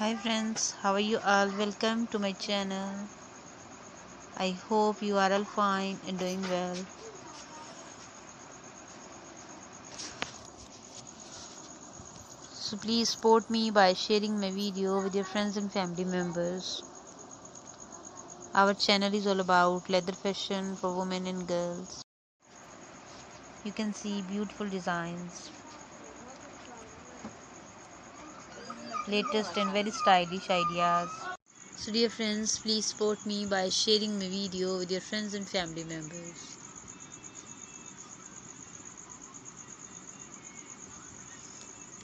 hi friends how are you all? Welcome to my channel. I hope you are all fine and doing well. So please support me by sharing my video with your friends and family members. Our channel is all about leather fashion for women and girls. You can see beautiful designs latest and very stylish ideas. So dear friends, please support me by sharing my video with your friends and family members.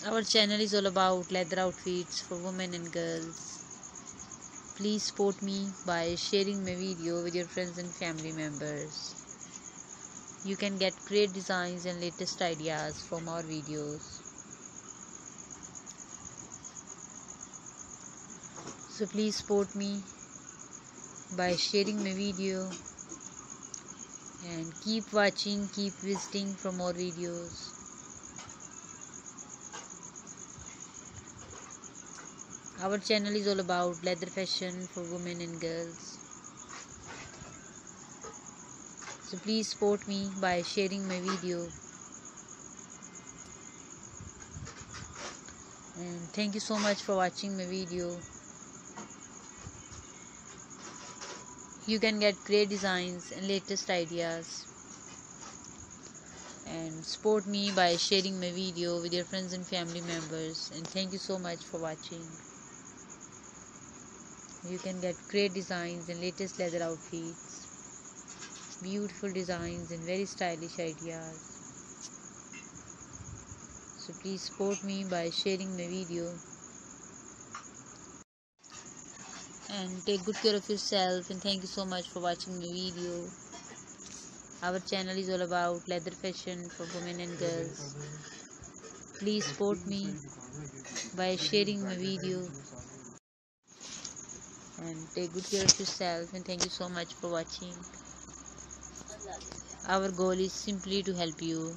Our channel is all about leather outfits for women and girls. Please support me by sharing my video with your friends and family members. You can get great designs and latest ideas from our videos. So please support me by sharing my video and keep watching keep visiting for more videos. Our channel is all about leather fashion for women and girls. So please support me by sharing my video. And thank you so much for watching my video you can get great designs and latest ideas. And support me by sharing my video with your friends and family members. And thank you so much for watching. You can get great designs and latest leather outfits. Beautiful designs and very stylish ideas. So please support me by sharing my video and take good care of yourself and thank you so much for watching the video. Our channel is all about leather fashion for women and girls. Please support me by sharing my video. And take good care of yourself and thank you so much for watching. Our goal is simply to help you.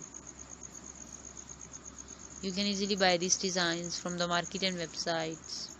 You can easily buy these designs from the market and websites